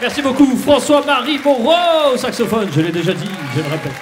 Merci beaucoup François-Marie Moreau au saxophone, je l'ai déjà dit, je le répète.